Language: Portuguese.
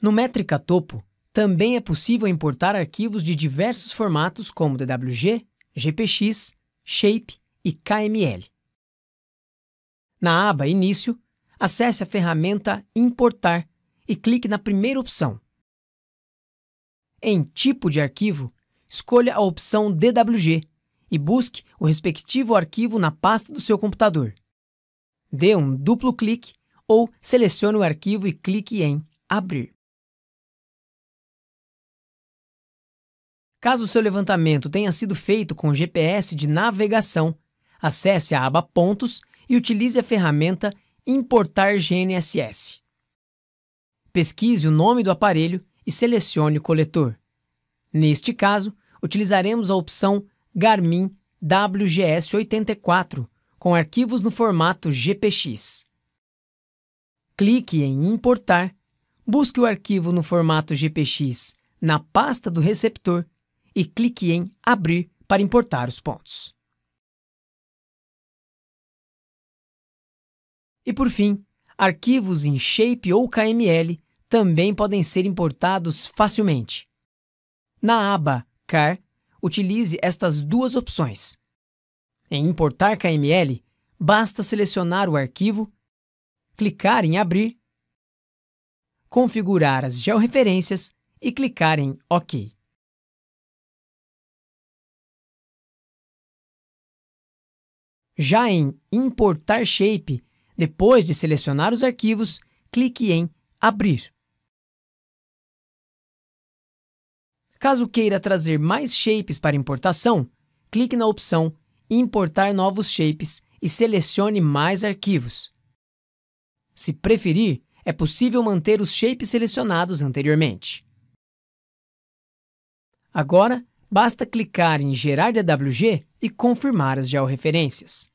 No Métrica Topo, também é possível importar arquivos de diversos formatos como DWG, GPX, Shape e KML. Na aba Início, acesse a ferramenta Importar e clique na primeira opção. Em Tipo de arquivo, escolha a opção DWG e busque o respectivo arquivo na pasta do seu computador. Dê um duplo clique ou selecione o arquivo e clique em Abrir. Caso o seu levantamento tenha sido feito com GPS de navegação, acesse a aba Pontos e utilize a ferramenta Importar GNSS. Pesquise o nome do aparelho e selecione o coletor. Neste caso, utilizaremos a opção Garmin WGS84 com arquivos no formato GPX. Clique em Importar, busque o arquivo no formato GPX na pasta do receptor e clique em Abrir para importar os pontos. E por fim, arquivos em Shape ou KML também podem ser importados facilmente. Na aba Car, utilize estas duas opções. Em Importar KML, basta selecionar o arquivo, clicar em Abrir, configurar as georreferências e clicar em OK. Já em Importar Shape, depois de selecionar os arquivos, clique em Abrir. Caso queira trazer mais shapes para importação, clique na opção Importar novos shapes e selecione mais arquivos. Se preferir, é possível manter os shapes selecionados anteriormente. Agora, basta clicar em Gerar DWG e confirmar as georreferências.